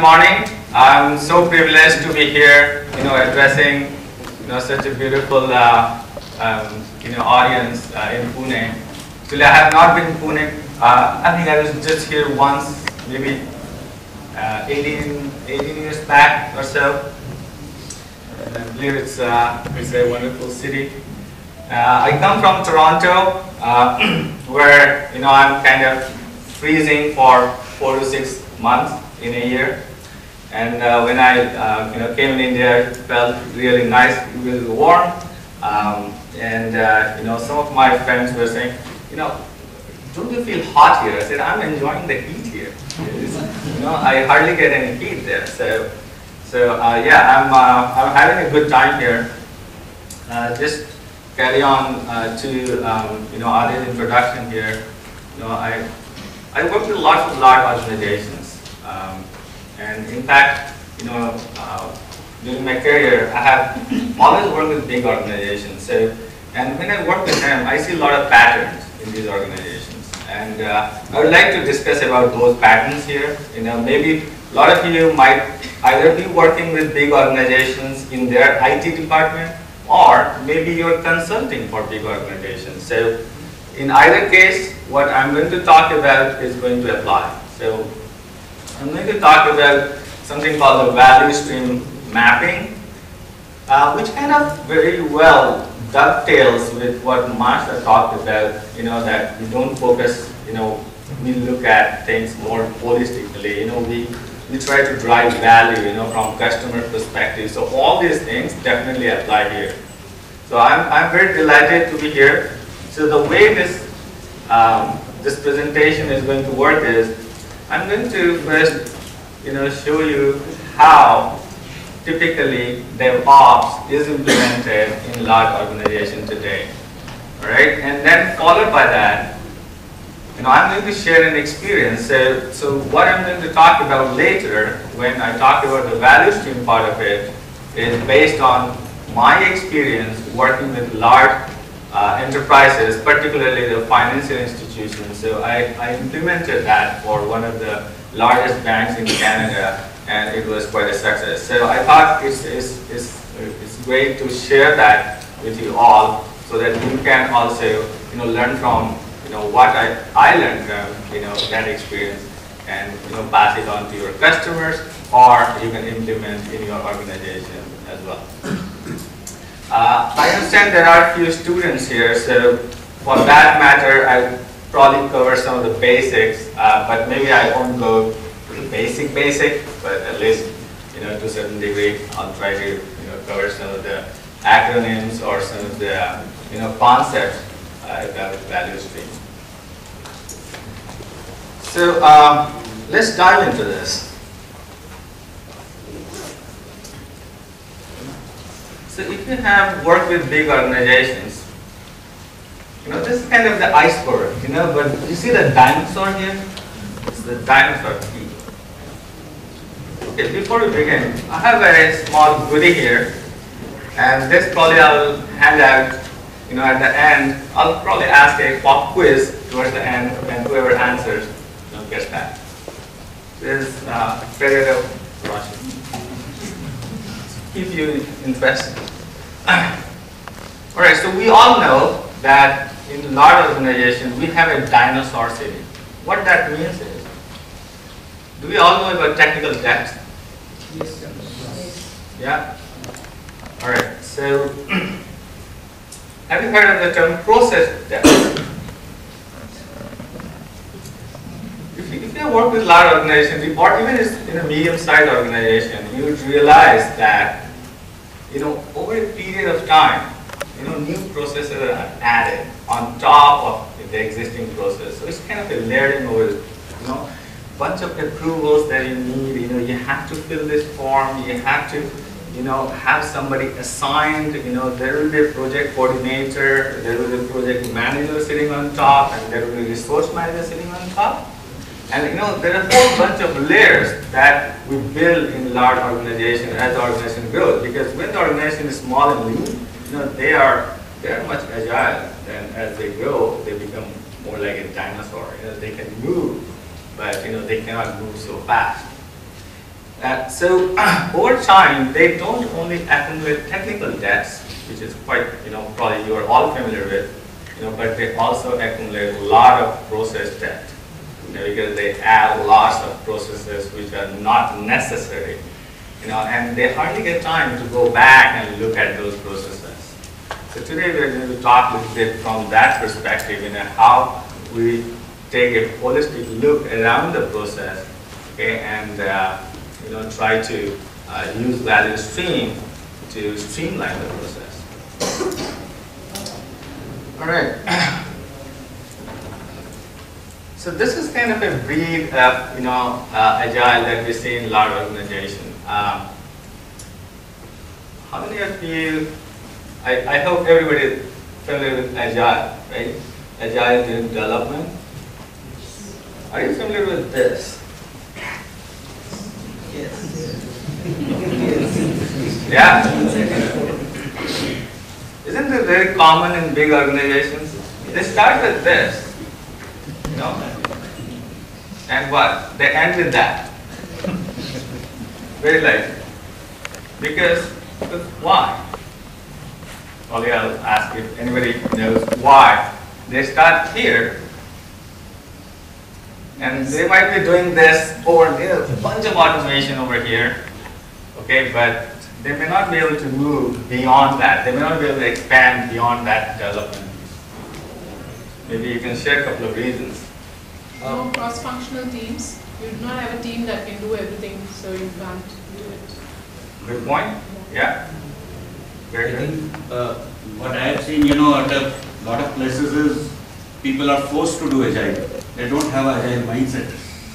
Good morning. I'm so privileged to be here, you know, addressing, you know, such a beautiful, uh, um, you know, audience uh, in Pune. Actually, I have not been in Pune. Uh, I think I was just here once, maybe uh, 18, 18 years back or so. And I believe it's, uh, it's a wonderful city. Uh, I come from Toronto, where you know I'm kind of freezing for four to six months in a year. And uh, when I uh, you know came in India, it felt really nice, really warm. Um, and uh, you know some of my friends were saying, you know, don't you feel hot here? I said, I'm enjoying the heat here. you know, I hardly get any heat there. So, so uh, yeah, I'm uh, I'm having a good time here. Uh, just carry on to um, you know other introduction here. You know, I I work with lots of large organizations, um, and in fact, you know, uh, during my career, I have always worked with big organizations. So, and when I work with them, I see a lot of patterns in these organizations, and uh, I would like to discuss about those patterns here. You know, maybe a lot of you might either be working with big organizations in their IT department or maybe you're consulting for big organizations. So in either case, what I'm going to talk about is going to apply. So I'm going to talk about something called the value stream mapping, uh, which kind of very well dovetails with what Marsha talked about, you know, that we don't focus, you know, we look at things more holistically, you know, we we try to drive value, you know, from customer perspective. So all these things definitely apply here. So I'm, I'm very delighted to be here. So the way this, um, this presentation is going to work is, I'm going to first, you know, show you how typically DevOps is implemented in large organizations today. All right, and then followed by that, you know, I'm going to share an experience. So, so what I'm going to talk about later, when I talk about the value stream part of it, is based on my experience working with large uh, enterprises, particularly the financial institutions. So I, I implemented that for one of the largest banks in Canada, and it was quite a success. So I thought it's, it's, it's, it's great to share that with you all so that you can also you know, learn from you know, what I, I learned from, you know, that experience and, you know, pass it on to your customers or you can implement in your organization as well. Uh, I understand there are a few students here, so for that matter, I'll probably cover some of the basics, uh, but maybe I won't go to the basic basic, but at least, you know, to a certain degree, I'll try to, you know, cover some of the acronyms or some of the, you know, concepts uh, about value stream. So um, let's dive into this. So if you have worked with big organizations, you know, this is kind of the iceberg, you know, but you see the dinosaur here? It's the dinosaur key. Okay, before we begin, I have a small goodie here, and this probably I'll hand out, you know, at the end. I'll probably ask a pop quiz towards the end, and whoever answers gets that. This is uh, Ferrero Rocher. Keep you interested. all right, so we all know that in large organizations we have a dinosaur city. What that means is, do we all know about technical debt? Yes. Yeah? All right, so have you heard of the term process debt? if you work with large organizations, or even in a medium-sized organization, you would realize that, you know, over a period of time, you know, new processes are added on top of the existing process. So it's kind of a layering over, you know, bunch of approvals that you need. You know, you have to fill this form. You have to, you know, have somebody assigned. You know, there will be a project coordinator. There will be a project manager sitting on top, and there will be a resource manager sitting on top. And you know, there are a whole bunch of layers that we build in large organizations as the organization grows. Because when the organization is small and lean, you know, they are they are much agile. And as they grow, they become more like a dinosaur. You know, they can move, but you know, they cannot move so fast. Uh, so over time, they don't only accumulate technical debts, which is quite, you know, probably you are all familiar with, you know, but they also accumulate a lot of process debt, you know, because they add lots of processes which are not necessary, you know, and they hardly get time to go back and look at those processes. So today we're going to talk a little bit from that perspective, you know, how we take a holistic look around the process, okay, and uh, you know, try to uh, use value stream to streamline the process. All right. So this is kind of a breed of, you know, uh, agile that we see in of organizations. Um, how many of you, I, I hope everybody is familiar with agile, right? Agile development. Are you familiar with this? Yes. yeah? Isn't it very common in big organizations? They start with this, you know, and what? They end with that. Very likely. Because, why? Probably I'll ask if anybody knows why. They start here, and they might be doing this over there, a bunch of automation over here, okay, but they may not be able to move beyond that. They may not be able to expand beyond that development. Maybe you can share a couple of reasons. No cross-functional teams. You do not have a team that can do everything, so you can't do it. Good point. Yeah. Very I good. think uh, what I have seen, you know, at a lot of places is people are forced to do agile. They don't have agile mindset,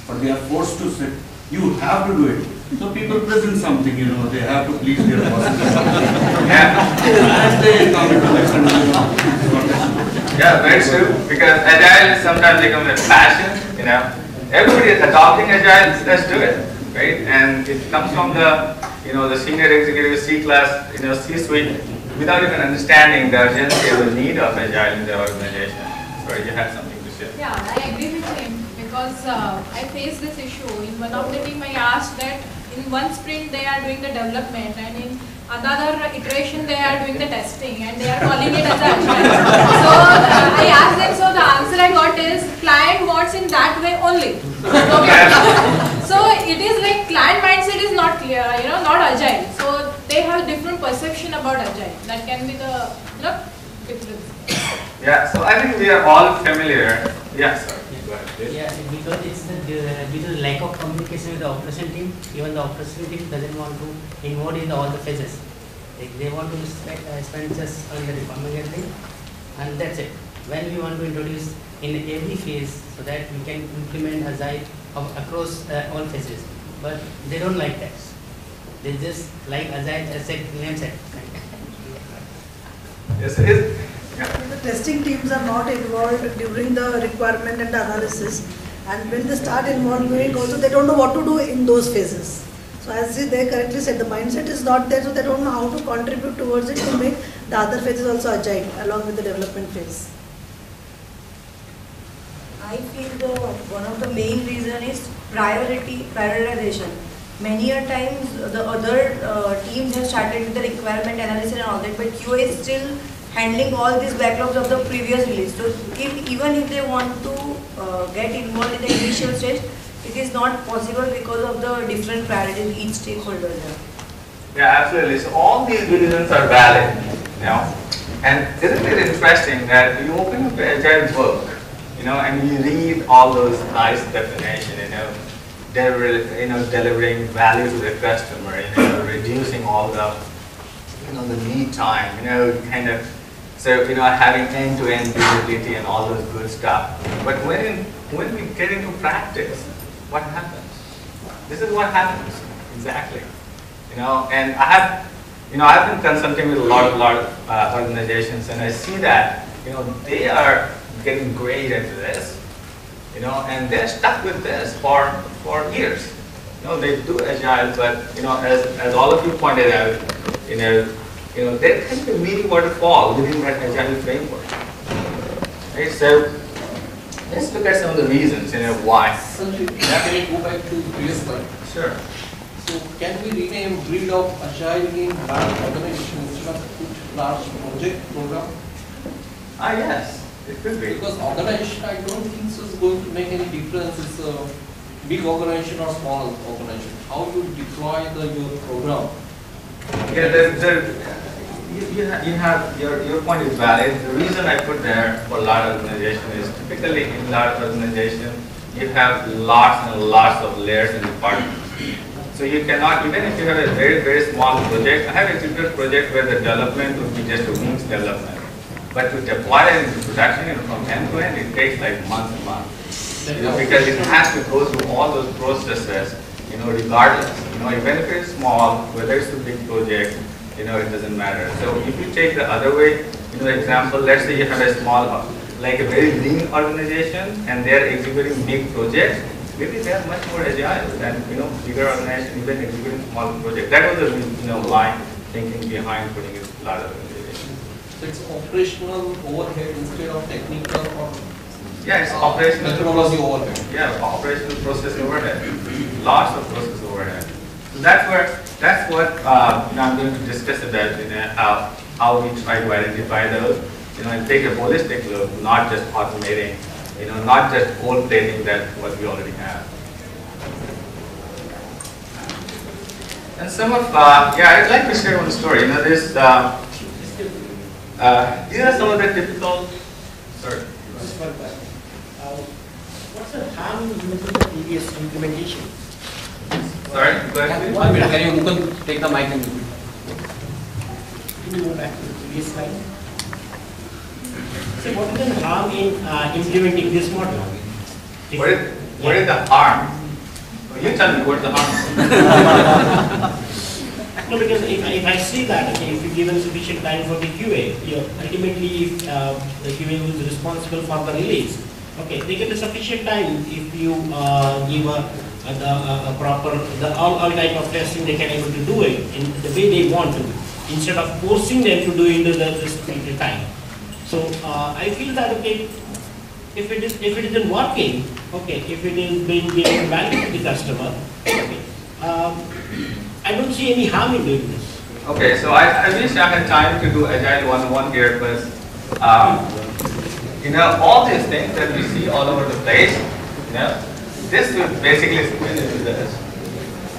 but they are forced to sit. you have to do it. So people present something, you know, they have to please their bosses. Yeah. and they come into the conclusion. Yeah, very true. Because agile sometimes becomes a passion, you know. Everybody is adopting agile, let's do it, right? And it comes from the, you know, the senior executive C class, you know, C-suite, without even understanding the urgency or the need of agile in their organization. Sorry, you had something to share. Yeah, I agree with him because uh, I faced this issue. In one of the team, I asked that in one sprint they are doing the development and in another iteration they are doing the testing and they are calling it as agile. so uh, I asked them, so the answer I got is client wants in that way only. so it is like client mindset is not clear, you know, not agile. So they have different perception about agile. That can be the you know, difference. Yeah, so I think we are all familiar. Yeah, sorry. Please. Yeah, because it's the, uh, due to the lack of communication with the operation team, even the operation team doesn't want to involve in all the phases. Like they want to spend, uh, spend just on the requirement gathering, and that's it. When we want to introduce in every phase, so that we can implement agile across uh, all phases, but they don't like that. They just like agile as a name set. Yes, it is. The testing teams are not involved during the requirement and analysis. And when they start involving also, they don't know what to do in those phases. So as they correctly said, the mindset is not there, so they don't know how to contribute towards it to make the other phases also agile along with the development phase. I feel the one of the main reason is priority prioritization. Many a times the other uh, teams have started with the requirement analysis and all that, but QA is still handling all these backlogs of the previous release. So if even if they want to uh, get involved in the initial stage, it is not possible because of the different priorities each stakeholder has. Yeah, absolutely. So all these reasons are valid, you know. And isn't it interesting that you open up agile book, you know, and you read all those nice definitions, you know, you know, delivering value to the customer, you know, reducing all the, you know, the lead time, you know, kind of, so, you know, having end-to-end visibility and all those good stuff. But when, when we get into practice, what happens? This is what happens, exactly. You know, and I have, you know, I've been consulting with a lot, of lot of uh, organizations, and I see that, you know, they are getting great at this, you know, and they're stuck with this for for years. You know, they do agile, but you know, as as all of you pointed out, you know, you know, there can be a mini waterfall within that agile framework. Right? So let's look at some of the reasons, you know, why. Sanjay, can I go back to the previous slide? Sure. So can we rename breed of agile in large organization instead of large project program? Ah, yes, it could be. Because organization, I don't think so is going to make any difference. It's a big organization or small organization. How you deploy the your program? Yeah, there, you, you ha- you have, your, your point is valid. The reason I put there for large organization is typically in large organization, you have lots and lots of layers and departments. So you cannot, even if you have a very, very small project, I have a executed project where the development would be just a week's development. But to deploy it into production, from end to end, it takes like months and months. You know, because it has to go through all those processes, you know, regardless. You know, even if it's small, whether it's a big project, you know, it doesn't matter. So if you take the other way, you know, example, let's say you have a small, like a very lean organization and they're executing big projects, maybe they're much more agile than, you know, bigger organization, even executing small projects. That was the, you know, line thinking behind putting it larger organization. So it's operational overhead instead of technical or Yeah, it's operational. methodology overhead. Yeah, operational process overhead, lots of process overhead. So that's where, that's what, uh, you know, I'm going to discuss about, you know, how, how we try to identify those, you know, and take a holistic look, not just automating, you know, not just gold plating that what we already have. And some of, uh, yeah, I'd like to share one story, you know, this, uh, uh, these are some of the typical, sorry. Just one question. Uh, What's the harm in using the previous implementation? Sorry, go ahead. One minute, can you Mukund take the mic and repeat? Can you go back to the previous slide? So what is the harm in uh, implementing this model? If- What is, what is the harm? You tell me what the harm. No, because if, I- if I see that, okay, if you give given sufficient time for the QA, you know, ultimately, if uh, the QA who is responsible for the release, okay, they get the sufficient time if you uh, give a, a, a, a proper, the all, all type of testing, they can able to do it in the way they want to, instead of forcing them to do it in the, stipulated time. So, uh, I feel that, okay, if it is, if it isn't working, okay, if it is being giving value to the customer, okay, um, I don't see any harm in doing this. Okay, so I, I wish I had time to do Agile 101 here, but, um, you know, all these things that we see all over the place, you know, this would basically spin into this.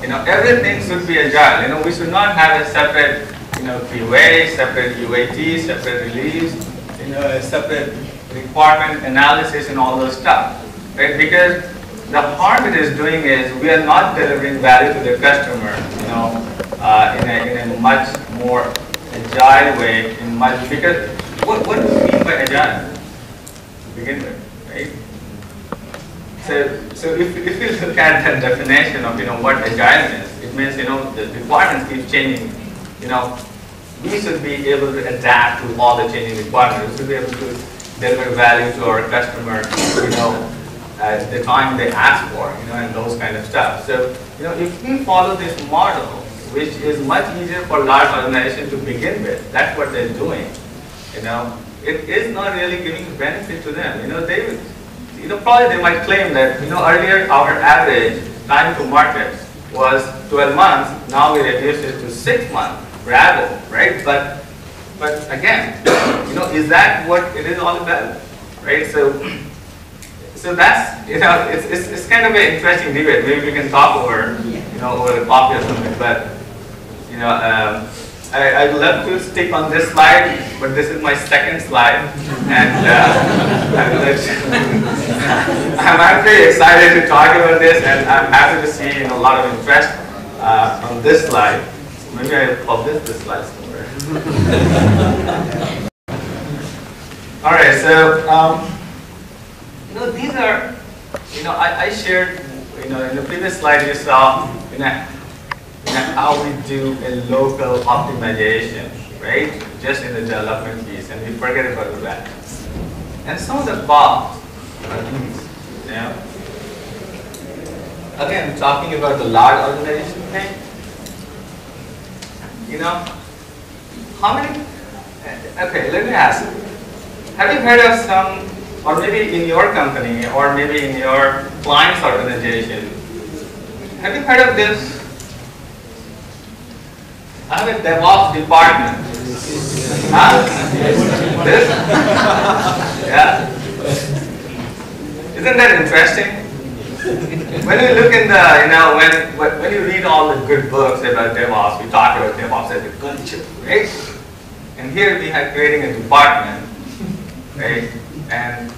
You know, everything should be Agile, you know, we should not have a separate, you know, QA, separate UAT, separate release, you know, a separate requirement analysis and all those stuff, right? Because the harm it is doing is we are not delivering value to the customer, you know, uh, in, a, in a much more agile way, in much, because what, what do we mean by agile begin with, right? So, so if, if you look at the definition of, you know, what agile means, it means, you know, the requirements keep changing, you know, we should be able to adapt to all the changing requirements. We should be able to deliver value to our customer, you know, at the time they ask for, you know, and those kind of stuff. So, you know, if we follow this model, which is much easier for large organizations to begin with, that's what they're doing, you know, it is not really giving benefit to them. You know, they, you know, probably they might claim that, you know, earlier our average time to market was 12 months, now we reduced it to six months, bravo, right? But, but again, you know, is that what it is all about, right? So, so that's, you know, it's, it's, it's kind of an interesting debate. Maybe we can talk over, you know, over a coffee or something, but, you know, um, I, I'd love to stick on this slide, but this is my second slide, and uh, I'm, actually excited to talk about this, and I'm happy to see a lot of interest uh, on this slide. Maybe I'll publish this slide somewhere. All right, so um, you know these are, you know, I, I shared, you know, in the previous slide you saw, you know, know, how we do a local optimization, right? Just in the development piece, and we forget about the. And some of the costs are these, know. Again, talking about the large organization thing, you know, how many, okay, let me ask, have you heard of some, or maybe in your company, or maybe in your client's organization, have you heard of this have a DevOps department. Huh? This? Yeah? Isn't that interesting? When you look in the, you know, when, when when you read all the good books about DevOps, we talk about DevOps as a culture, right? And here we are creating a department, right? And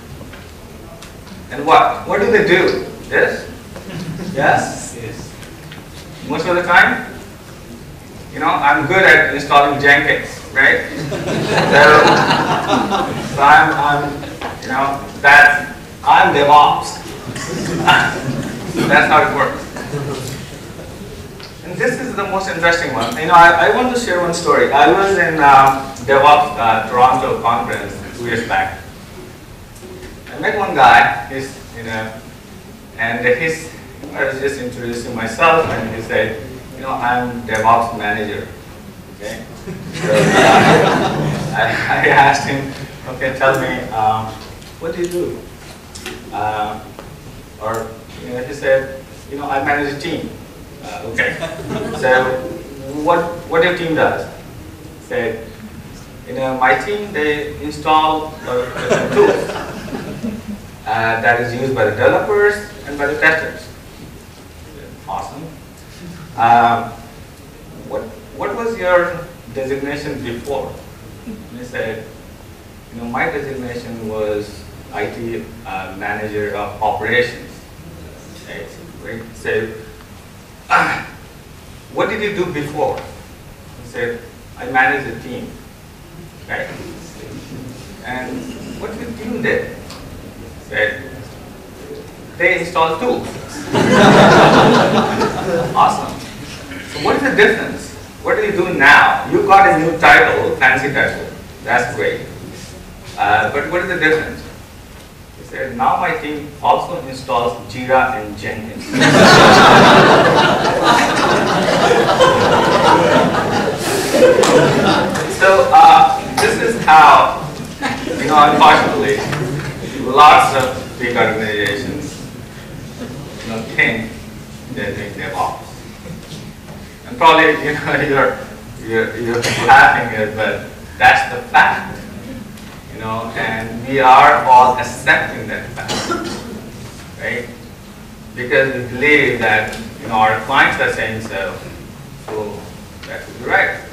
and what? What do they do? This? Yes? Yes. Most of the time? You know, I'm good at installing Jenkins, right? so, so I'm, I'm, you know, that's, I'm DevOps. that's how it works. And this is the most interesting one. You know, I, I want to share one story. I was in uh, DevOps uh, Toronto conference two years back. I met one guy, he's, you know, and he's, I was just introducing myself and he said, you know, I'm DevOps manager. Okay? So, uh, I, I asked him, okay, tell me, um, what do you do? Uh, or, you know, he said, you know, I manage a team. Uh, okay. so, what, what your team does? He said, you know, my team, they install uh, tools uh, that is used by the developers and by the testers. Um, what, what was your designation before? He said, you know, my designation was IT uh, manager of operations. Right? So, ah, what did you do before? He said, I managed a team. Right? And what your team did? He said, they installed tools. awesome. So what is the difference? What are you doing now? You got a new title, fancy title. That's great. Uh, but what is the difference? He said, now my team also installs Jira and Jenkins. so uh, this is how, you know, unfortunately, lots of big organizations, you know, think they're doing. Probably, you know, you're, you're, you're laughing at but that's the fact. You know, and we are all accepting that fact, right? Because we believe that, you know, our clients are saying so, so that right.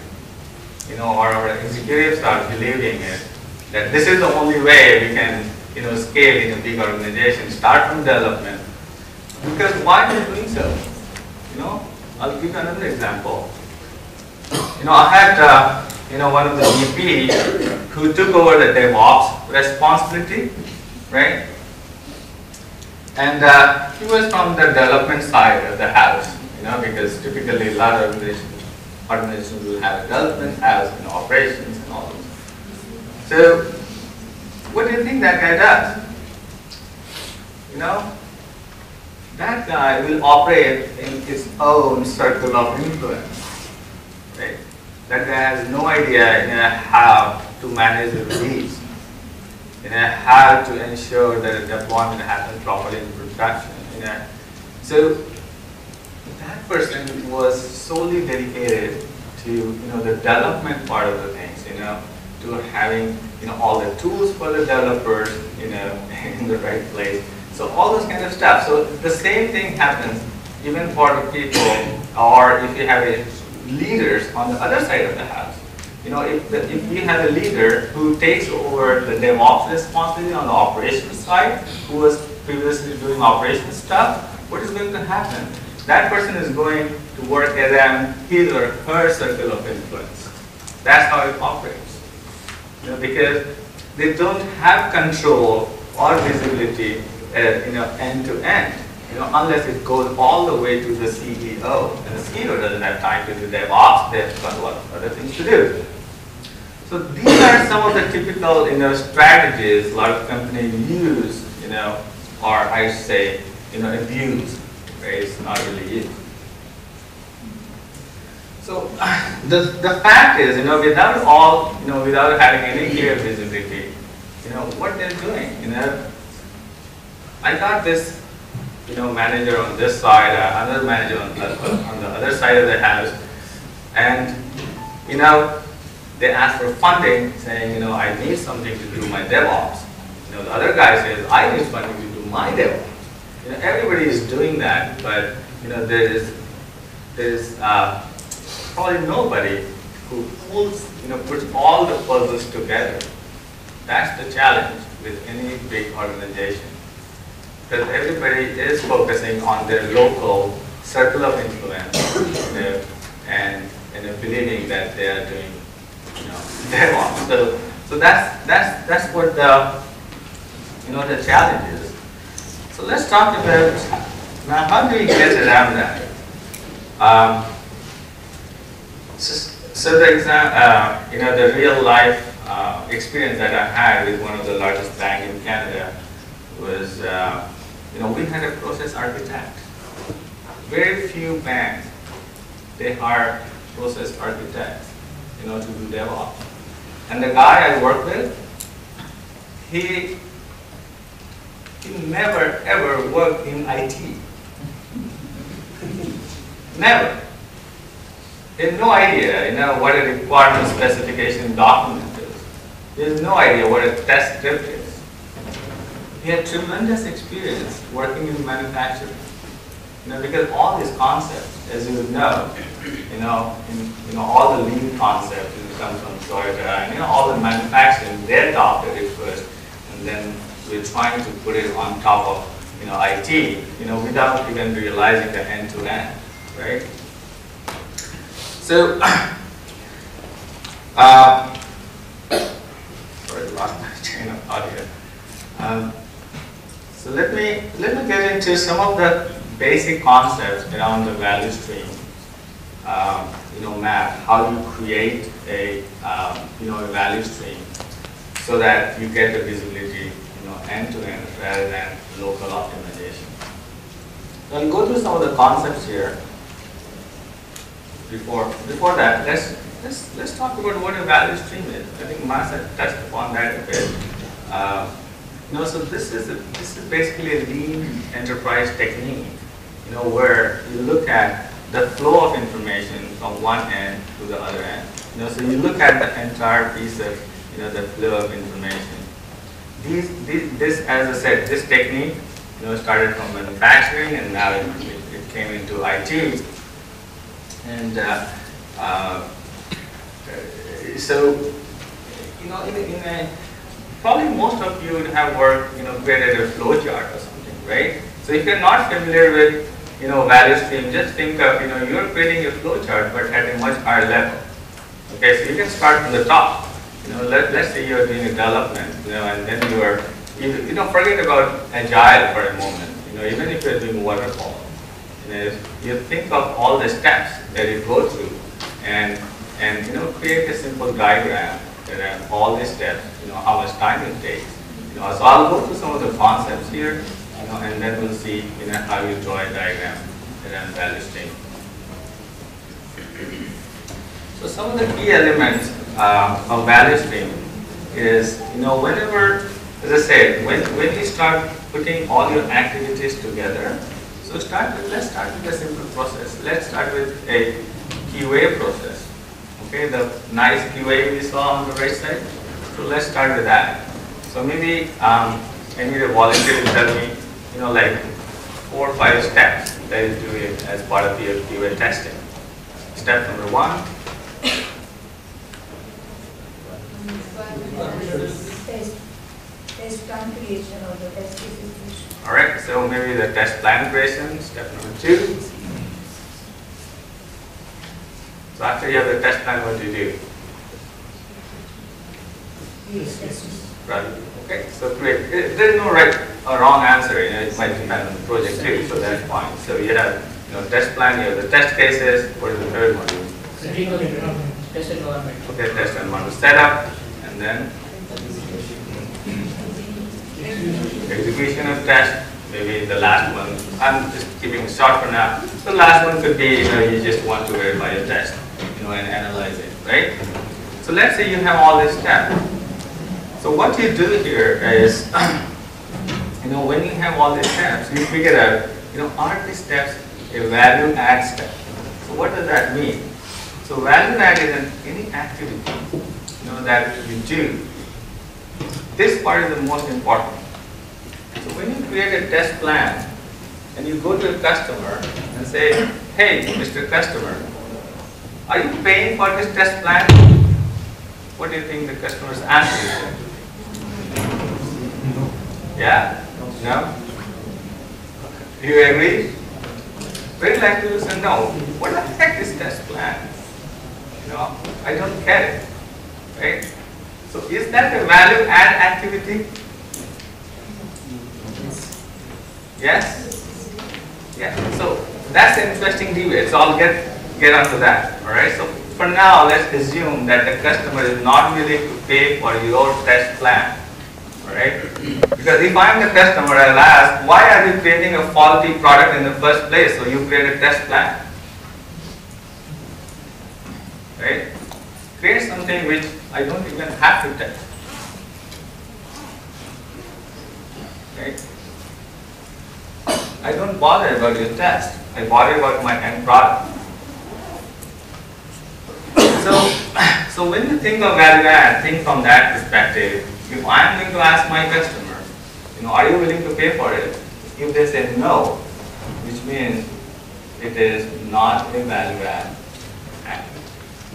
You know, or our executives are believing it, that this is the only way we can, you know, scale in a big organization, start from development. Because why are they doing so? You know, I'll give you another example. You know, I had, uh, you know, one of the VP who took over the DevOps responsibility, right? And uh, he was from the development side of the house, you know, because typically a lot of organizations, organizations will have a development house and operations and all those. So, what do you think that guy does? You know, that guy will operate in his own circle of influence. Right? That guy has no idea you know, how to manage the release, you know, how to ensure that the deployment happens properly in production. You know. So that person was solely dedicated to you know the development part of the things, you know, to having you know all the tools for the developers, you know, in the right place. So all those kind of stuff. So the same thing happens even for the people, or if you have a leaders on the other side of the house. You know, if, the, if we have a leader who takes over the DevOps responsibility on the operations side, who was previously doing operations stuff, what is going to happen? That person is going to work around his or her circle of influence. That's how it operates. You know, because they don't have control or visibility Uh, you know, end to end, you know, unless it goes all the way to the CEO. And the CEO doesn't have time to do DevOps, they've got a lot of other things to do. So these are some of the typical, you know, strategies a lot of companies use, you know, or I say, you know, abuse, right? It's not really used. So the, the fact is, you know, without all, you know, without having any clear visibility, you know, what they're doing, you know, I got this, you know, manager on this side, uh, another manager on the, on the other side of the house, and you know, they ask for funding, saying, you know, I need something to do my DevOps. You know, the other guy says, I need funding to do my DevOps. You know, everybody is doing that, but you know, there is there is uh, probably nobody who pulls, you know, puts all the puzzles together. That's the challenge with any big organization. Because everybody is focusing on their local circle of influence you know, and you know, believing that they are doing you know, DevOps. So, so that's, that's, that's what the, you know, the challenge is. So let's talk about now how do we get around that? Um, so, so the exam, uh, you know, the real life uh, experience that I had with one of the largest banks in Canada was, uh, you know, we had a process architect. Very few banks, they hire process architects, you know, to do DevOps. And the guy I worked with, he he never ever worked in IT. Never. He has no idea, you know, what a requirement specification document is. He has no idea what a test script is. He had tremendous experience working in manufacturing. You know, because all these concepts, as you know, you know, in, you know, all the lean concepts, it comes from Toyota, and you know, all the manufacturing, they adopted it first, and then we're trying to put it on top of you know IT, you know, without even realizing the end to end, right? So, uh, sorry, lost my chain of thought here. Um, so let me let me get into some of the basic concepts around the value stream. Um, you know, map how you create a um, you know a value stream so that you get the visibility you know end-to-end rather than local optimization. So I'll go through some of the concepts here. Before before that, let's let's let's talk about what a value stream is. I think Mas had touched upon that a bit. Uh, you know, so this is a, this is basically a lean enterprise technique. You know, where you look at the flow of information from one end to the other end. You know, so you look at the entire piece of you know the flow of information these, these, this, as I said, this technique, you know, started from manufacturing and now it, it, came into IT. And uh, uh, so, you know, in, in a, probably most of you have worked, you know, created a flow chart or something, right? So if you're not familiar with, you know, value stream, just think of, you know, you're creating a flow chart, but at a much higher level. Okay, so you can start from the top. You know, let, let's say you're doing a development, you know, and then you are, you, you know, forget about agile for a moment. You know, even if you're doing waterfall, you know, you think of all the steps that you go through, and and you know, create a simple diagram have all the steps. You know, how much time it takes. You know, so I'll go through some of the concepts here, you know, and then we'll see, you know, how you draw a diagram around value stream. So some of the key elements uh, of value stream is, you know, whenever, as I said, when, when you start putting all your activities together, so start with, let's start with a simple process. Let's start with a QA process. Okay, the nice QA we saw on the right side. So let's start with that. So maybe um, I need a volunteer to tell me, you know, like four or five steps that is doing as part of your QA testing. Step number one, Test, test plan creation or the test. All right, so maybe the test plan creation, step number two. So after you have the test plan, what do you do? Use test. Right. Okay, so great. There's no right or wrong answer. You know, it might depend on the project too, so that's fine. So you have, you know, test plan, you have the test cases. What is the third one? Environment, test environment. Okay, test environment setup, and then execution of test. Maybe the last one. I'm just keeping it short for now. The last one could be, you know, you just want to verify your test, know, and analyze it, right? So let's say you have all this steps. So what you do here is, you know, when you have all these steps, you figure out, you know, are these steps a value add step? So what does that mean? So value add is an, any activity, you know, that you do. This part is the most important. So when you create a test plan and you go to a customer and say, hey, Mr. Customer, are you paying for this test plan? What do you think the customer's answer is? Yeah? No? Do you agree? Very likely to say, no. What the heck is test plan? You know, I don't care. Right? So is that a value add activity? Yes? Yeah. So that's interesting debate. So I'll get get onto that. Alright? So for now let's assume that the customer is not willing to pay for your test plan. Alright? Because if I'm the customer, I'll ask, why are you creating a faulty product in the first place? So you create a test plan. Right? Create something which I don't even have to test. Right? I don't bother about your test. I bother about my end product. So, so when you think of value add, think from that perspective. If I'm going to ask my customer, you know, are you willing to pay for it? If they say no, which means it is not a value add.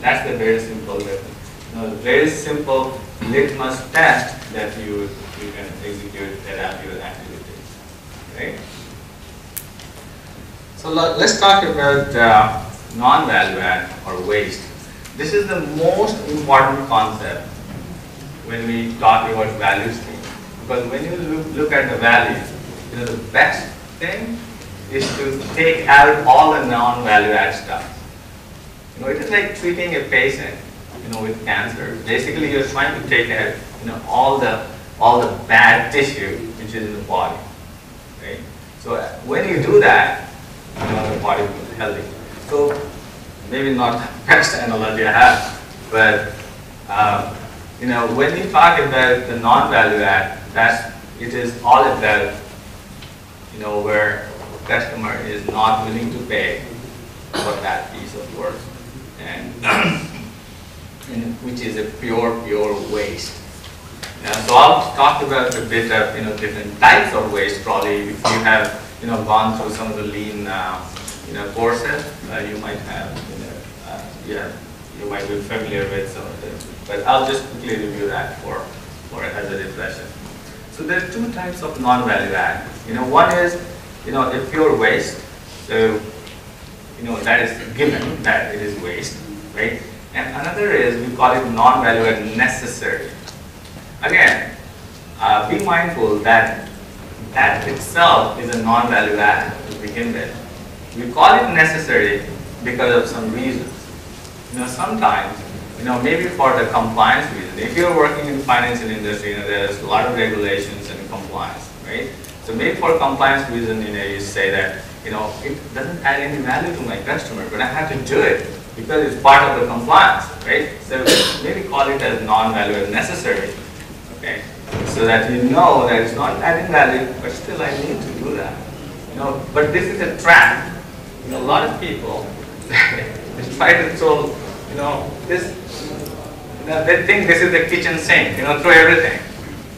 That's the very simple. You know, very simple litmus test that you you can execute that your activity. Right? So let's talk about uh, non-value add or waste. This is the most important concept when we talk about value stream. Because when you look, look at the value, you know, the best thing is to take out all the non-value add stuff. You know, it is like treating a patient, you know, with cancer. Basically, you're trying to take out, you know, all the all the bad tissue which is in the body, right? So uh, when you do that, you know, the body will be healthy. So maybe not best analogy I have, but um, you know, when you talk about the non-value add, that's it is all about you know where customer is not willing to pay for that piece of work, and, and which is a pure pure waste. So I'll talk about a bit of you know different types of waste. Probably if you have you know gone through some of the lean uh, you know courses, uh, you might have yeah you might be familiar with some of this. But I'll just quickly review that for for as a refresher. So there are two types of non-value add. You know one is you know if you're waste. So you know that is given that it is waste, right? And another is we call it non-value add necessary. Again, uh, be mindful that that itself is a non-value add to begin with. We call it necessary because of some reasons. You know, sometimes, you know, maybe for the compliance reason. If you're working in the financial industry, you know, there's a lot of regulations and compliance, right? So maybe for compliance reason, you know, you say that, you know, it doesn't add any value to my customer, but I have to do it because it's part of the compliance, right? So maybe call it as non-value as necessary okay? So that you know that it's not adding value, but still I need to do that. You know, but this is a trap. You know, a lot of people they try to throw, you know, this. You know, they think this is the kitchen sink. You know, throw everything.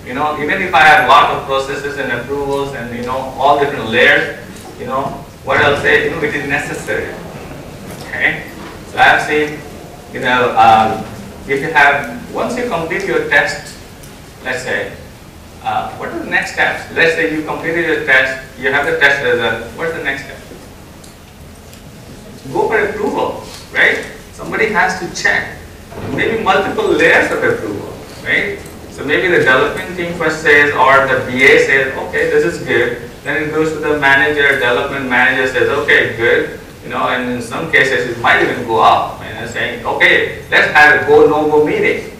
You know, even if I have a lot of processes and approvals and you know all different layers, you know, what I'll say, you know, it is necessary. Okay. So I have seen, you know, um, if you have once you complete your test let's say, uh, what are the next steps? Let's say you completed your test, you have the test result, what's the next step? Go for approval? Somebody has to check. Maybe multiple layers of approval, right? So maybe the development team first says, or the BA says, okay, this is good. Then it goes to the manager, development manager says, okay, good. You know, and in some cases it might even go up and saying, okay, let's have a go no go meeting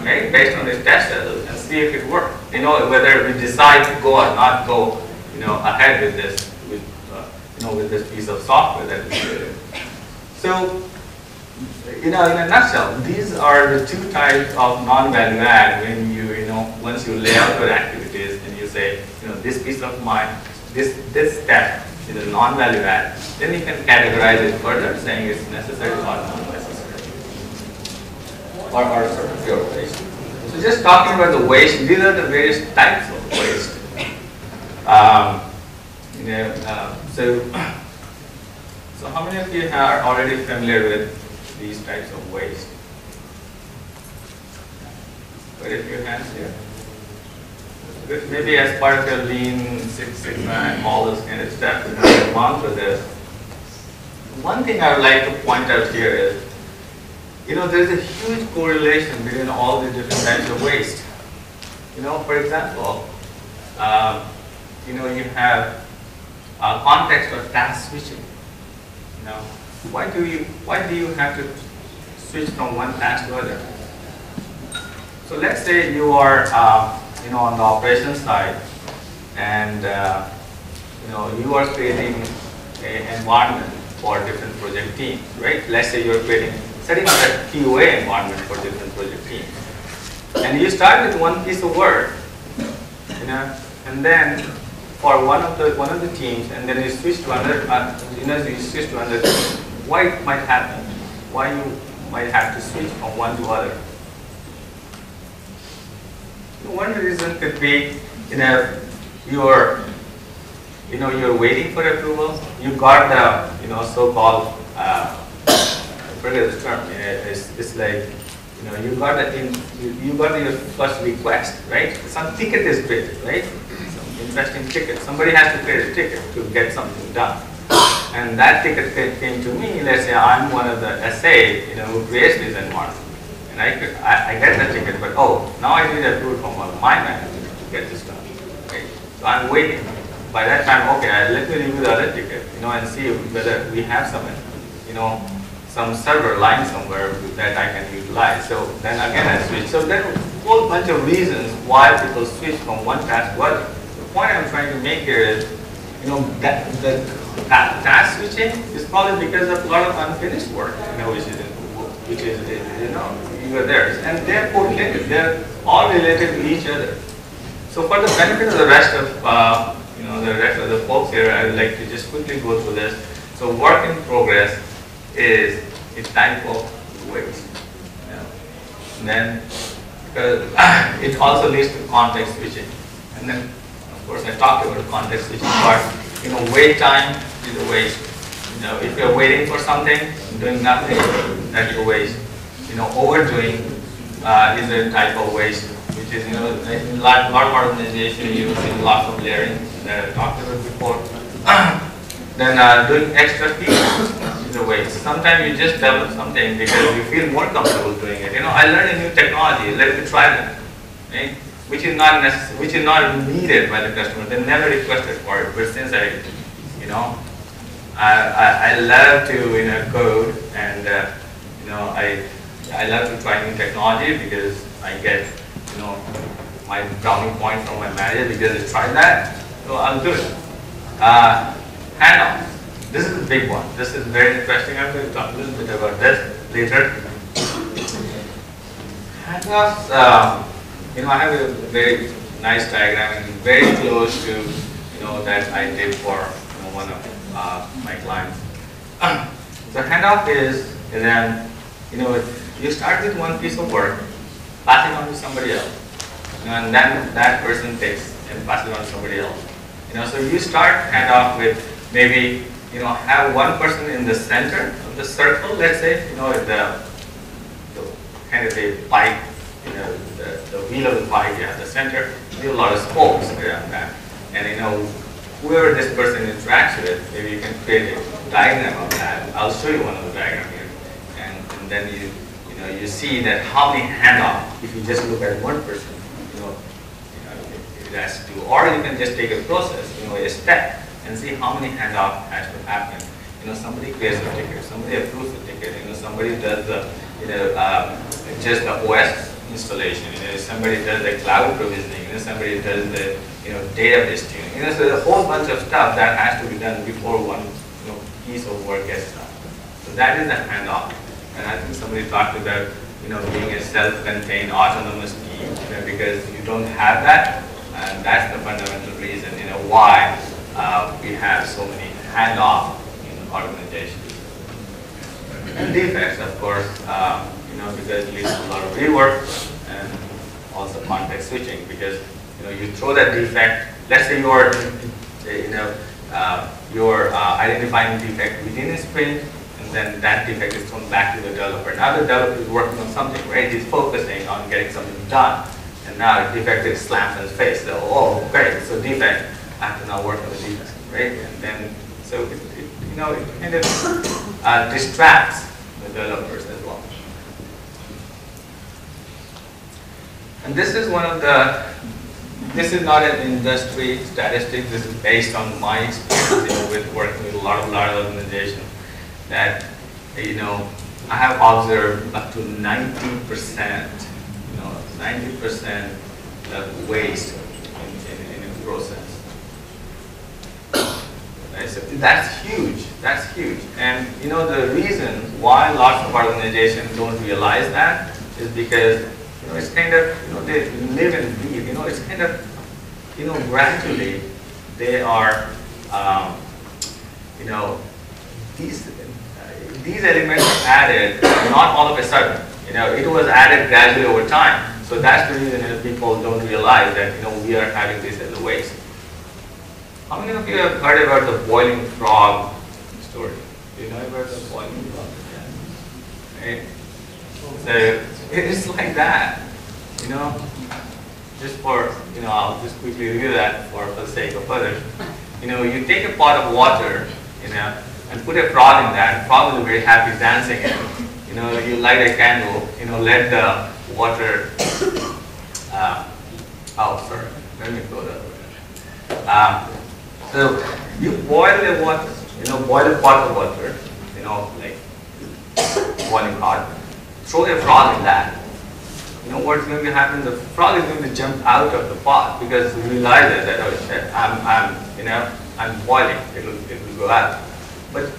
okay, based on this test and see if it works. You know, whether we decide to go or not go, you know, ahead with this, with, uh, you know, with this piece of software that we created. So, you know, in a nutshell, these are the two types of non-value add when you, you know, once you lay out your activities and you say, you know, this piece of mind, this, this step is a non-value add, then you can categorize it further, saying it's necessary or not necessary, or, or sort of pure waste. So just talking about the waste, these are the various types of waste. Um, you know, uh, so, so how many of you are already familiar with these types of waste? Quite a few hands here. Maybe as part of your lean Six Sigma and all those kind of stuff, you've gone through this. One thing I would like to point out here is, you know, there's a huge correlation between all the different types of waste. You know, for example, um, you know, you have a context of task switching. You know, why do you why do you have to switch from one task to other? So let's say you are, uh, you know, on the operation side, and uh, you know you are creating an environment for different project teams, right? Let's say you are creating setting up a QA environment for different project teams, and you start with one piece of work, you know, and then for one of the one of the teams, and then you switch to another, uh, you know, you switch to another. Team. Why it might happen? Why you might have to switch from one to other? One reason could be, you know, you're, you know, you're waiting for approval. You got the, you know, so-called, uh, forget the term. It's, it's like, you know, you got the, in, you, you got your first request, right? Some ticket is created, right? Some interesting ticket. Somebody has to create a ticket to get something done. And that ticket came to me. Let's say I'm one of the SA, you know, who creates this environment. And I, could, I, I, get the ticket, but oh, now I need approval from my manager to get this done. Okay? So I'm waiting. By that time, okay, I, let me review the other ticket, you know, and see whether we have some, you know, some server line somewhere that I can utilize. So then again I switch. So there are a whole bunch of reasons why people switch from one task to other. The point I'm trying to make here is, you know, that the task switching is probably because of a lot of unfinished work, you know, which is, which is, you know, you are there. And they're. They're all related to each other. So for the benefit of the rest of, uh, you know, the rest of the folks here, I would like to just quickly go through this. So work in progress is a type of waste. And then, it also leads to context switching. And then, of course, I talked about context switching part. You know, wait time is a waste. You know, if you're waiting for something, doing nothing, that's a waste. You know, overdoing uh, is a type of waste, which is, you know, in a lot, lot of organization using lots of layering that I talked about before. then uh, doing extra things is a waste. Sometimes you just develop something because you feel more comfortable doing it. You know, I learned a new technology, let me try that. Right? Which is not which is not needed by the customer. They never requested for it, but since I, you know, I, I, I love to you know code and uh, you know I I love to try new technology because I get you know my brownie point from my manager because I tried that, so I'll do it. Uh, handoff. This is a big one. This is very interesting. I'm going to talk a little bit about this later. Handoffs. Uh, you know, I have a very nice diagram and very close to you know that I did for you know, one of uh, my clients. so handoff is, is then you know you start with one piece of work, pass it on to somebody else, you know, and then that person takes and passes it on to somebody else. You know, so you start handoff with maybe you know have one person in the center of the circle. Let's say you know the, the kind of a bike, you know, the, the wheel of the bike, have the center. You have a lot of spokes around that, and you know whoever this person interacts with, maybe you can create a diagram of that. I'll show you one of the diagrams here, and, and then you you know you see that how many handoff if you just look at one person, you know, you know it, has to, or you can just take a process, you know, a step and see how many handoff has to happen. You know, somebody creates a ticket, somebody approves the ticket, you know, somebody does the, you know, um, just the OS installation, you know, somebody does the cloud provisioning, you know, somebody does the, you know, database tuning. You know, so there's a whole bunch of stuff that has to be done before one, you know, piece of work gets done. So that is the handoff. And I think somebody talked about, you know, being a self-contained autonomous team, you know, because you don't have that, and that's the fundamental reason, you know, why uh, we have so many handoff in organizations. And defects, of course, you know, because it leads to a lot of rework and also context switching because you know you throw that defect. Let's say you're you know uh, you're uh, identifying defect within a sprint, and then that defect is thrown back to the developer. Now the developer is working on something, right? He's focusing on getting something done, and now the defect is slammed in his face. So oh great, so defect. I have to now work on the defect, right? And then so it, it, you know it kind of uh, distracts the developers as well. And this is one of the, this is not an industry statistic, this is based on my experience you know, with working with a lot of large organizations that, you know, I have observed up to 90%, you know, 90% of waste in, in, in a process. That's huge. That's huge. And you know the reason why lots of organizations don't realize that is because know it's kind of you know they live and breathe. You know it's kind of you know gradually they are um, you know these uh, these elements are added not all of a sudden. You know it was added gradually over time. So that's the reason that people don't realize that you know we are having this as a waste. How many of you have heard about the boiling frog story? Do you know about the boiling frog? Right? So it's like that, you know. Just for you know, I'll just quickly review that for, the sake of others. You know, you take a pot of water, you know, and put a frog in that. Frog be very happy dancing, and you know, you light a candle, you know, let the water. Uh, oh, sorry. Let me go that way. Um, so you boil the water, you know, boil a pot of water, you know, like boiling hot. Throw a frog in that. You know what's going to happen? The frog is going to jump out of the pot because it realizes that oh I'm, I'm, you know, I'm boiling. It will, it will go out. But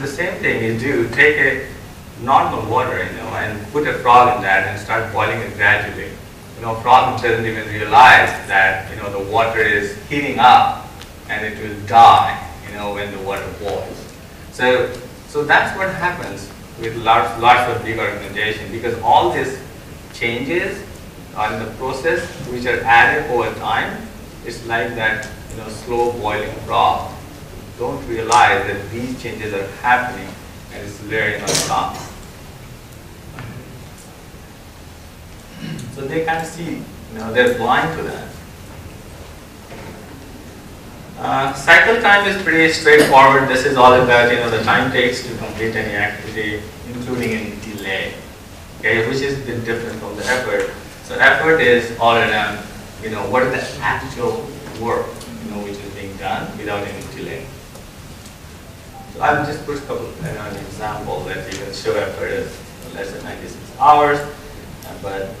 the same thing you do. Take a normal water, you know, and put a frog in that and start boiling it gradually. You know, frog doesn't even realize that you know the water is heating up and it will die, you know, when the water boils. So, so that's what happens with lots, lots of big organizations because all these changes are in the process which are added over time. It's like that, you know, slow boiling frog. Don't realize that these changes are happening and it's layering on top. So they can't see, you know, they're blind to that. Uh, cycle time is pretty straightforward. This is all about you know the time takes to complete any activity, including any delay. Okay, which is a bit different from the effort. So effort is all around you know what is the actual work you know which is being done without any delay. So I've just put a couple you know, an example that you can show effort is less than 96 hours, uh, but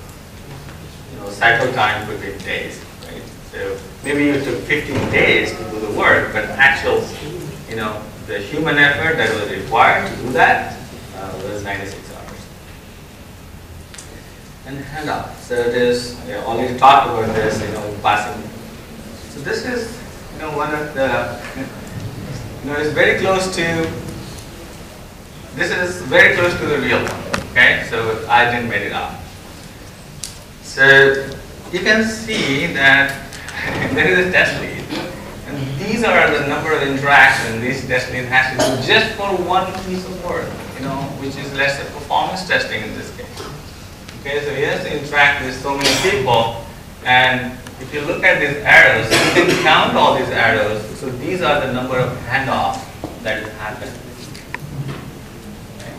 you know cycle time could be days. So maybe you took 15 days to do the work, but actual, you know, the human effort that was required to do that uh, was 96 hours. And handoff. So it is, I already talked about this, you know, passing. So this is, you know, one of the, you know, it's very close to, this is very close to the real one, okay? So I didn't make it up. So you can see that there is a test lead. And these are the number of interactions this test lead has to do just for one piece of work, you know, which is less than performance testing in this case. Okay, so he has to interact with so many people, and if you look at these arrows, you can count all these arrows. So these are the number of handoffs that happen. Okay.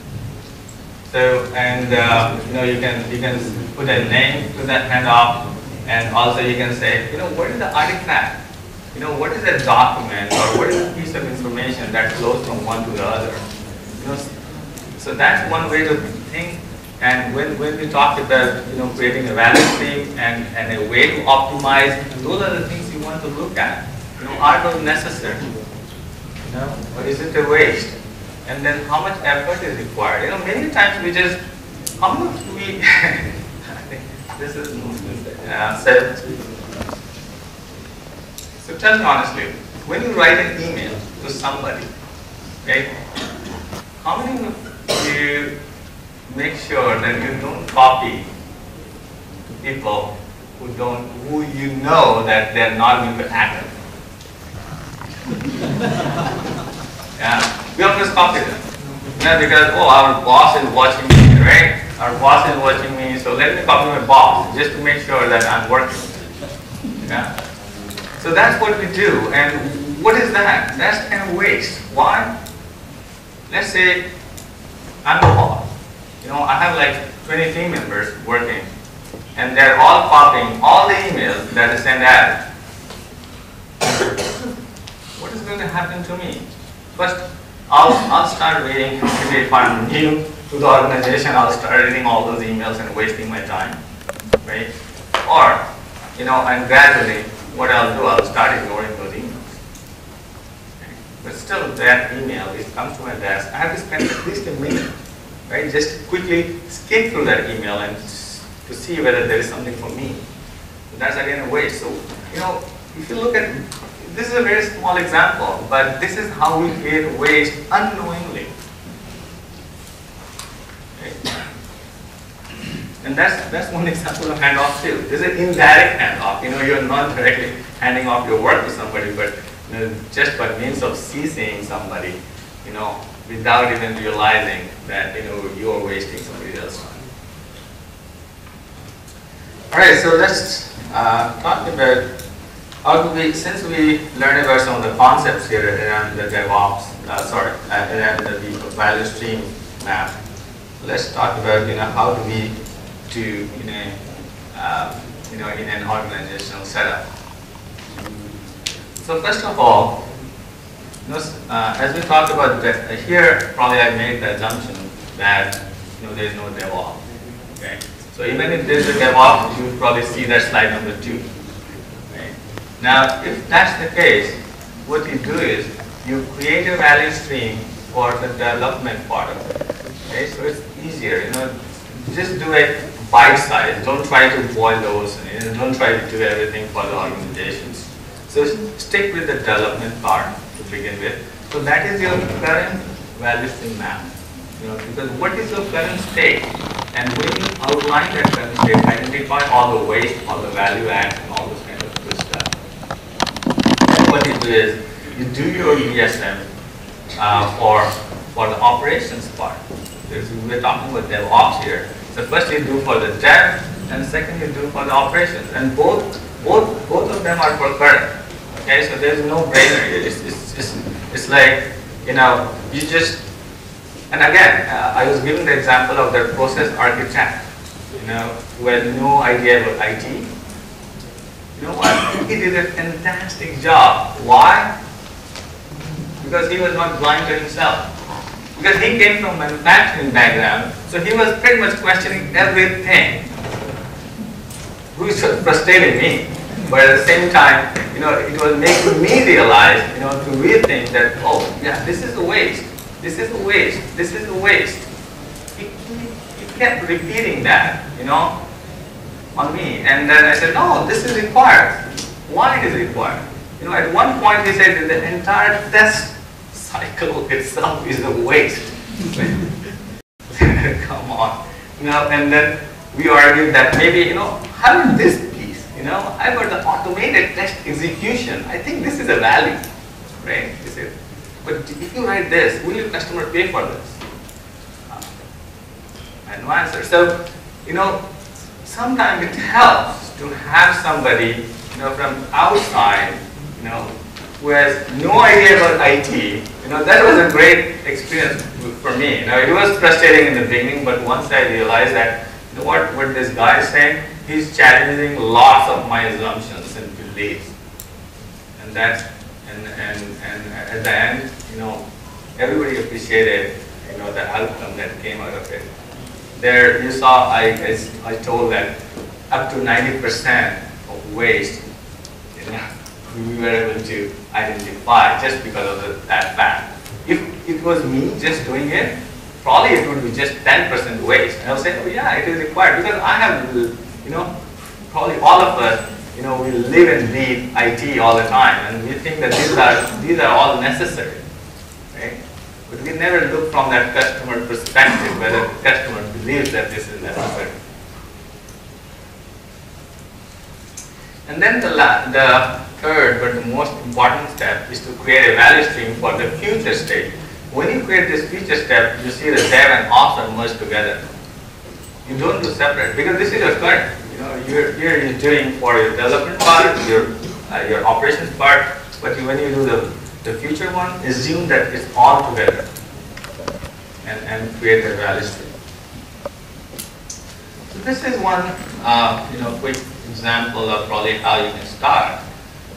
So, and uh, you know, you can you can put a name to that handoff, and also you can say, you know, what is the artifact? You know, what is a document or what is a piece of information that flows from one to the other? You know, so that's one way to think. And when, when we talk about, you know, creating a value stream and, and a way to optimize, those are the things you want to look at. You know, are those necessary? You know, or is it a waste? And then how much effort is required? You know, many times we just, how much we, I think this is uh, so, tell me honestly, when you write an email to somebody, Okay? How many of you make sure that you don't copy people who don't, who you know that they're not going to act? yeah, we always copy them. Yeah, because, oh, our boss is watching me, right? Our boss is watching me, so let me copy my boss just to make sure that I'm working. Yeah? So that's what we do. And what is that? That's kind of waste. Why? Let's say I'm a boss. You know, I have like 20 team members working, and they're all copying all the emails that is sent out. what is going to happen to me? First, I'll, I'll start reading, maybe I'm new to the organization, I'll start reading all those emails and wasting my time, right? Or, you know, and gradually, what I'll do, I'll start ignoring those emails. But still, that email, it comes to my desk, I have to spend at least a minute, right? Just quickly skip through that email and to see whether there is something for me. That's again a waste. So, you know, if you look at, this is a very small example, but this is how we create waste unknowingly. And that's, that's one example of handoff too. This is an indirect handoff. You know, you're not directly handing off your work to somebody, but you know, just by means of CCing somebody, you know, without even realizing that, you know, you're wasting somebody else's time. All right, so let's uh, talk about how do we, since we learned about some of the concepts here around the DevOps, uh, sorry, uh, around the value stream map, let's talk about, you know, how do we do in a, um, you know, in an organizational setup. So first of all, you know, uh, as we talked about that, uh, here, probably I made the assumption that, you know, there is no DevOps, okay? So even if there's a DevOps, you probably see that slide number two. Right? Now, if that's the case, what you do is you create a value stream for the development part of it. Okay? So it's easier, you know, just do it bite size. Don't try to boil those. You know, don't try to do everything for the organizations. So stick with the development part to begin with. So that is your current value stream map. You know, because what is your current state? And when you outline that current state, identify all the waste, all the value adds, and all those kind of good stuff. And what you do is, you do your VSM uh, for, for the operations part. We're talking about DevOps here. So first you do for the dev, and second you do for the operations. And both, both, both of them are for current. Okay, so there's no brainer. It's, it's, it's, it's like, you know, you just and again, uh, I was giving the example of the process architect, you know, who had no idea about IT. You know what? He did a fantastic job. Why? Because he was not blind to himself. Because he came from manufacturing background, so he was pretty much questioning everything. Which was frustrating me. But at the same time, you know, it was making me realize, you know, to rethink that, oh, yeah, this is a waste. This is a waste. This is a waste. He, he kept repeating that, you know, on me. And then I said, no, this is required. Why is it required? You know, at one point he said the entire test cycle itself is a waste. Come on. You know, and then we argued that maybe, you know, how did this piece, you know, I got the automated test execution. I think this is a value, right? He said, but if you write this, will your customer pay for this? Uh, and no answer. So, you know, sometimes it helps to have somebody, you know, from outside, you know, who has no idea about IT. You know, that was a great experience for me. Now, it was frustrating in the beginning, but once I realized that, you know what, what this guy is saying, he's challenging lots of my assumptions and beliefs. And that's and, and, and at the end, you know, everybody appreciated, you know, the outcome that came out of it. There, you saw, I, as I told that up to 90% of waste, you know, we were able to identify just because of the, that fact. If it was me just doing it, probably it would be just 10% waste. And I'll say, oh yeah, it is required because I have, you know, probably all of us you know, we live and breathe IT all the time, and we think that these are these are all necessary, right? But we never look from that customer perspective, whether the customer believes that this is necessary. And then the, the third but the most important step is to create a value stream for the future state. When you create this future step, you see the dev and ops are merged together. You don't do separate because this is your current. You know, you're, you're doing for your development part, your uh, your operations part, but when you do the, the future one, assume that it's all together and, and create a value stream. So this is one uh, you know quick example of probably how you can start.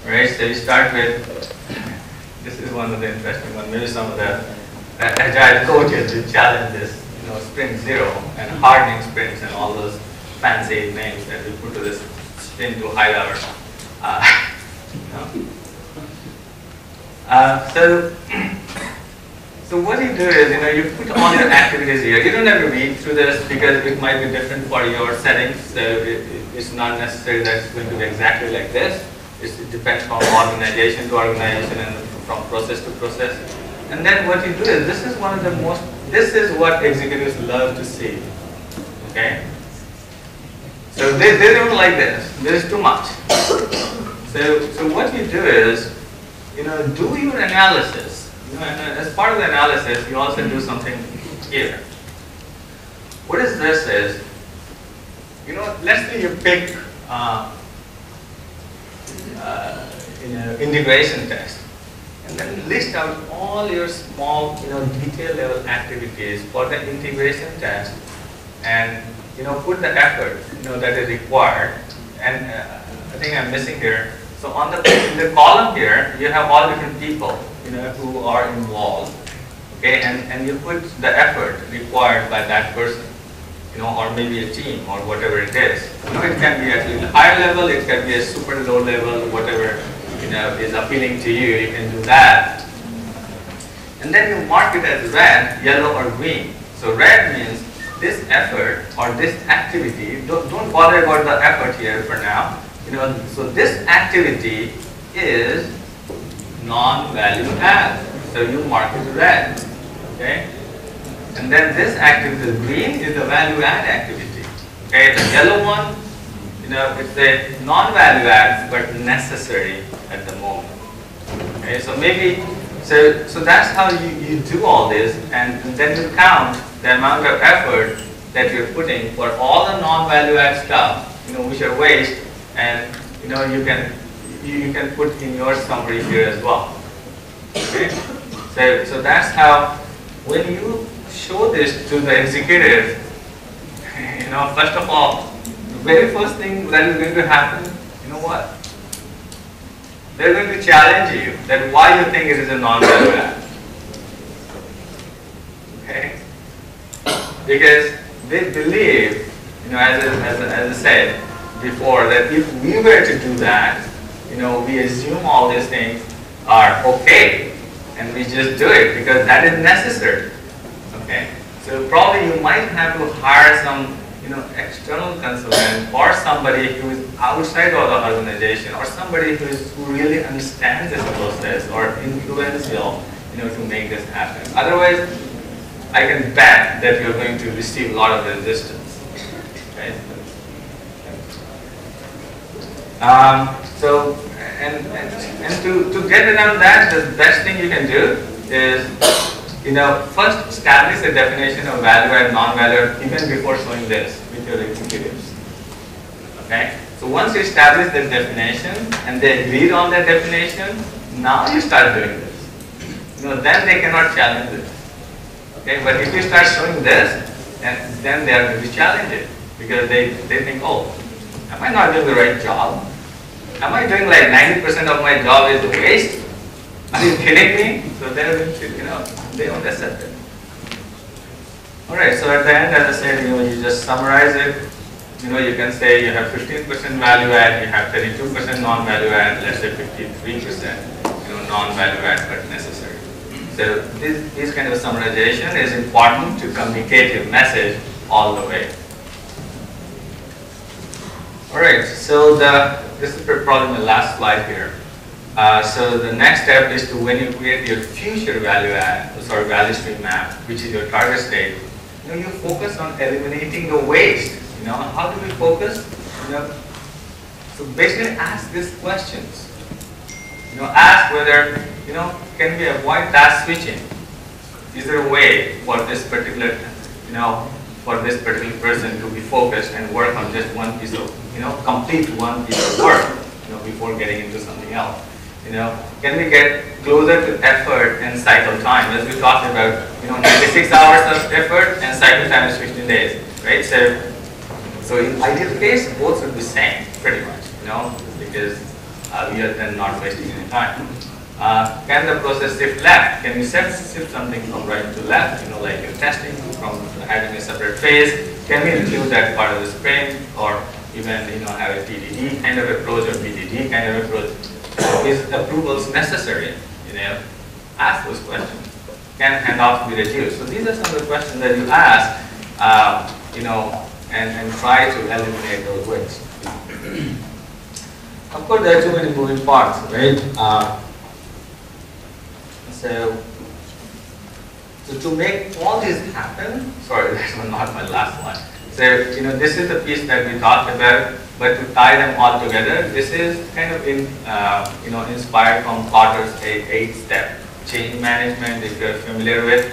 Right? So you start with this is one of the interesting ones. Maybe some of the agile coaches will challenge this, you know, sprint zero and hardening sprints and all those fancy names that we put to this sprint to hide our uh, uh, so, so what you do is, you know, you put all your activities here. You don't have to read through this because it might be different for your settings. So it, it's not necessary that it's going to be exactly like this. It depends from organization to organization and from process to process. And then what you do is, this is one of the most, this is what executives love to see. Okay? So they, they don't like this. This is too much. So, so what you do is, you know, do your analysis. You know, as part of the analysis, you also do something here. What is this is, you know, let's say you pick uh, uh, you know, integration test and then list out all your small, you know, detail level activities for the integration test and, you know, put the effort, you know, that is required. And uh, I think I'm missing here, so on the, in the column here, you have all different people, you know, who are involved. Okay, and, and you put the effort required by that person, you know, or maybe a team or whatever it is. You know, it can be at a higher level, it can be a super low level, whatever, you know, is appealing to you, you can do that. And then you mark it as red, yellow, or green. So red means this effort or this activity, don't, don't bother about the effort here for now. You know, so this activity is non-value add. So you mark it red. Okay? And then this activity, green is the value add activity. Okay, the yellow one, you know, it's a non-value add but necessary at the moment. Okay, so maybe so so that's how you, you do all this and then you count the amount of effort that you're putting for all the non-value add stuff, you know, which are waste and you know you can you, you can put in your summary here as well. Okay? So so that's how when you show this to the executive, you know, first of all, the very first thing that is going to happen, you know what? They're going to challenge you that why you think it is a non-value add. Okay? Because they believe, you know, as, I, as, I, as I said, before that if we were to do that, you know, we assume all these things are okay and we just do it because that is necessary. Okay? So probably you might have to hire some you know, external consultant or somebody who is outside of the organization or somebody who, is, who really understands this process or influential you know, to make this happen. Otherwise, I can bet that you're going to receive a lot of resistance. Okay? Um, so, and, and, and to, to get around that, the best thing you can do is, you know, first establish the definition of value and non-value even before showing this with your executives. Okay? So once you establish the definition and they agreed on that definition, now you start doing this. You know, then they cannot challenge it. Okay, but if you start showing this, then, then they are going to challenge it because they, they think, oh, am I not doing the right job? Am I doing like 90% of my job is waste? Are you kidding me? So they're, you know, they don't accept it. Alright, so at the end, as I said, you know, you just summarize it. You know, you can say you have 15% value add, you have 32% non-value add, let's say 53%, you know, non-value add but necessary. So this, this kind of summarization is important to communicate your message all the way. Alright, so the this is probably my last slide here. Uh, so the next step is to when you create your future value add, sorry, value stream map, which is your target state, you know, you focus on eliminating the waste. You know, how do we focus? You know, so basically ask these questions. You know, ask whether, you know, can we avoid task switching? Is there a way for this particular, you know, for this particular person to be focused and work on just one piece of, you know, complete one piece of work, you know, before getting into something else. You know, can we get closer to effort and cycle time? As we talked about, you know, 96 hours of effort and cycle time is 15 days, right? So, so in ideal case, both would be same, pretty much, you know, because uh, we are then not wasting any time. Uh, can the process shift left? Can we shift, something from right to left? You know, like your testing from having a separate phase. Can we include that part of the sprint, or even you know have a TDD kind of approach or BDD kind of approach? Is approvals necessary? You know, ask those questions. Can handoffs be reduced? So these are some of the questions that you ask. Uh, you know, and, and try to eliminate those wastes. of course, there are too many moving parts, right? Uh, so, so to make all this happen, sorry, that's not my last one. So, you know, this is the piece that we talked about, but to tie them all together, this is kind of in, uh, you know, inspired from Kotter's eight, step change management, if you're familiar with,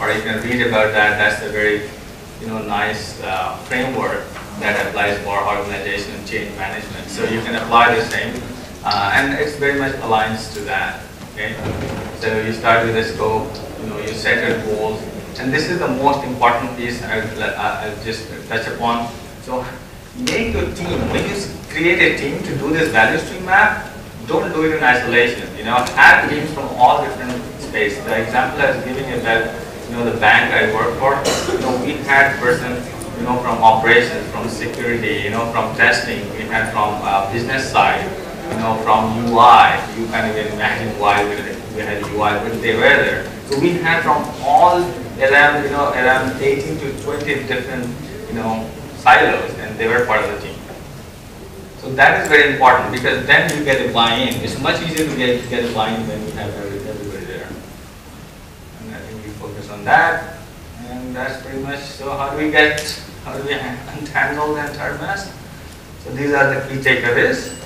or you can read about that. That's a very, you know, nice uh, framework that applies for organization change management. So you can apply the same, uh, and it's very much aligns to that. Okay, so you start with a scope, you know, you set your goals, and this is the most important piece I'll, I'll just touch upon. So make your team, when you create a team to do this value stream map, don't do it in isolation. You know, have teams from all different spaces. The example I was giving is that, you know, the bank I work for, you know, we had person, you know, from operations, from security, you know, from testing, we had from uh, business side, you know, from UI. You can imagine why we, we had UI, but they were there. So we had from all around, you know, around 18 to 20 different, you know, silos, and they were part of the team. So that is very important because then you get a buy-in. It's much easier to get, get a buy-in when you have everybody there. And I think we focus on that. And that's pretty much, so how do we get, how do we untangle the entire mess? So these are the key takeaways.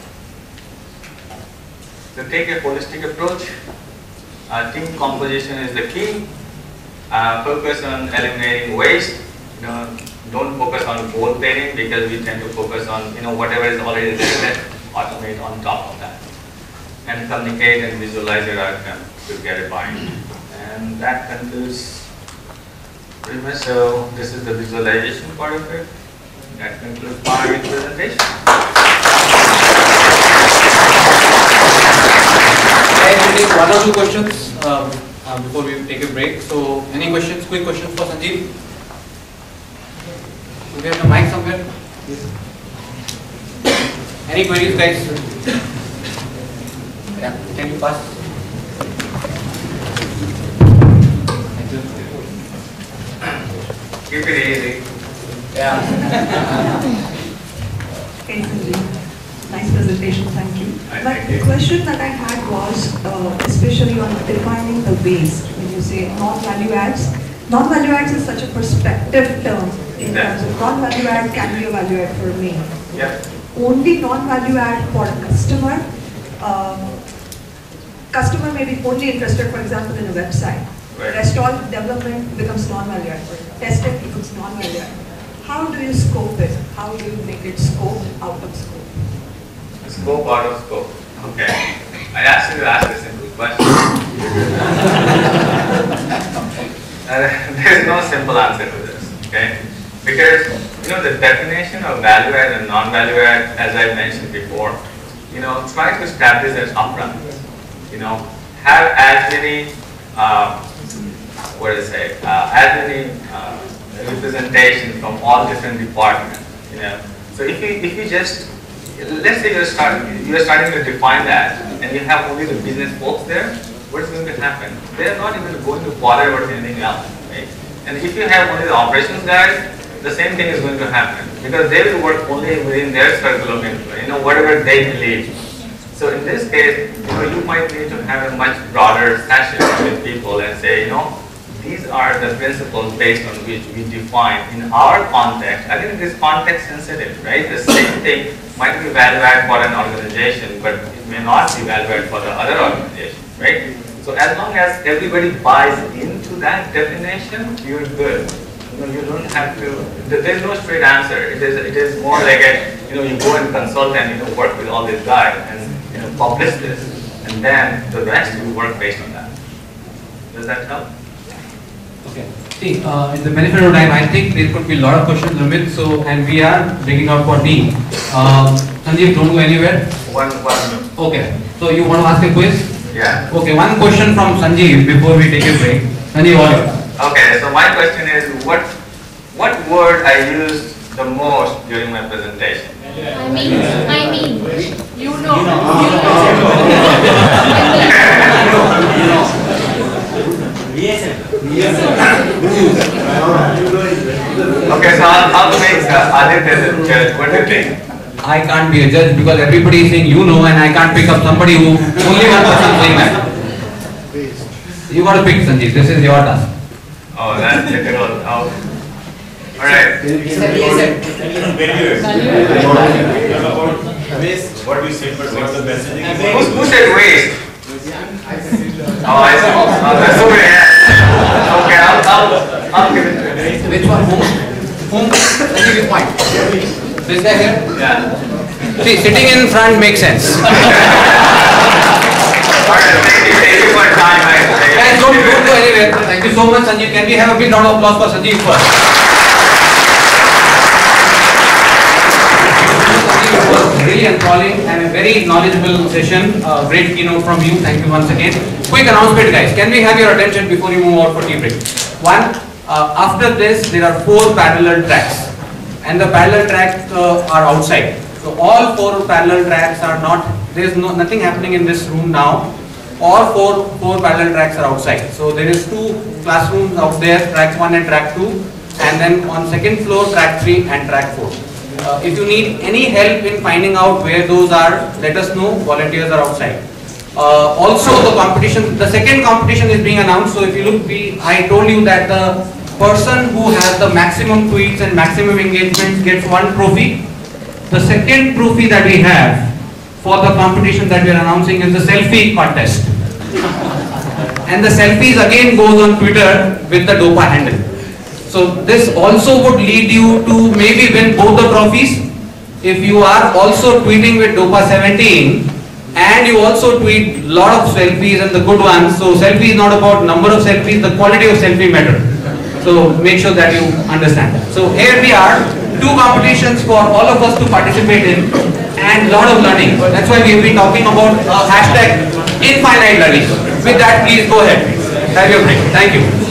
So take a holistic approach. Uh, team composition is the key. Uh, focus on eliminating waste. You know, don't focus on goal pairing because we tend to focus on you know whatever is already there, automate on top of that. And communicate and visualize your outcome to get a buy-in. And that concludes pretty much. So this is the visualization part of it. That concludes my presentation. I will take one or two questions um, uh, before we take a break. So, any questions? Quick questions for Sanjiv? Do we have the mic somewhere? Any queries, guys? Yeah, can you pass? Thank you. Keep it easy. Yeah. Okay, Sanjiv. Nice presentation, thank you. I But the question that I had was, uh, especially on defining the waste, when you say non-value adds, non-value adds is such a perspective term in terms of non-value add can be a value add for me. Yeah. Only non-value add for a customer, um, customer may be only interested, for example, in a website. Right. Rest all development becomes non-value add, testing becomes non-value add. How do you scope it? How do you make it scope out of scope? Scope out of scope. Okay. I asked you to ask a simple question. Uh, There's no simple answer to this, okay? Because, you know, the definition of value add and non-value add, as I mentioned before, you know, try to establish that upfront. You know, have as many, uh, what do I say, uh, as many uh, representation from all different departments, you know. So if you, if you just let's say you're starting, you're starting to define that, and you have only the business folks there, what's going to happen? They're not even going to bother about anything else, right? And if you have only the operations guys, the same thing is going to happen because they will work only within their circle of influence, you know, whatever they believe. So in this case, you know, you might need to have a much broader session with people and say, you know, these are the principles based on which we define in our context. I think it is context sensitive, right? The same thing might be valid for an organization, but it may not be valid for the other organization, right? So as long as everybody buys into that definition, you're good. You know, you don't have to, there's no straight answer. It is, it is more like a, you know, you go and consult and, you know, work with all these guys and, you know, publish this. And then the rest you work based on that. Does that help? Okay. See, uh, in the benefit of time, I think there could be a lot of questions, Amit, so, and we are bringing out for D. Um, Sanjiv, don't go anywhere. One, one, Okay, so you want to ask a quiz? yeah. Okay, one question from Sanjiv before we take a break. Sanjiv, all yours. Okay, so my question is, what, what word I used the most during my presentation? I mean, I mean, you know. You know. okay, so I'll, I'll make uh, Aditya the judge. What do you think? I can't be a judge because everybody is saying you know and I can't pick up somebody who, only one person saying that. You got to pick Sanjiv, this is your task. Oh, that's difficult. Oh. All right. Waste, what we said, but what the messaging is. Who, who said waste? Oh, I see. Oh, that's over here. Okay, I'll, I'll, I'll give it to him. Which one? Whom? Whom? Sanjiv is point. This guy here? Yeah. See, sitting in front makes sense. don't, go anywhere. Thank you so much, Sanjiv. Can we have a big round of applause for Sanjiv first? Sanjiv was really enthralling and a very knowledgeable session. Uh, great keynote from you. Thank you once again. Quick announcement, guys. Can we have your attention before you move out for tea break? One, uh, after this, there are four parallel tracks, and the parallel tracks uh, are outside. So all four parallel tracks are not. There is no nothing happening in this room now. All four four parallel tracks are outside. So there is two classrooms out there, track one and track two, and then on second floor, track three and track four. Uh, if you need any help in finding out where those are, let us know. Volunteers are outside. Uh, also, the competition, the second competition is being announced. So if you look, we, I told you that the person who has the maximum tweets and maximum engagements gets one trophy. The second trophy that we have for the competition that we are announcing is the selfie contest. And the selfies again goes on Twitter with the DOPPA handle. So this also would lead you to maybe win both the trophies if you are also tweeting with DOPPA 17 and you also tweet a lot of selfies and the good ones. So selfie is not about number of selfies, the quality of selfie matter. So make sure that you understand. So here we are, two competitions for all of us to participate in and lot of learning. That's why we have been talking about uh, hashtag infinite learning. With that, please go ahead. Have your break. Thank you.